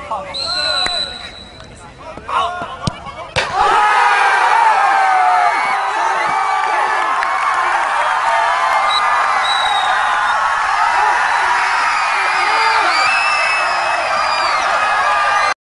他。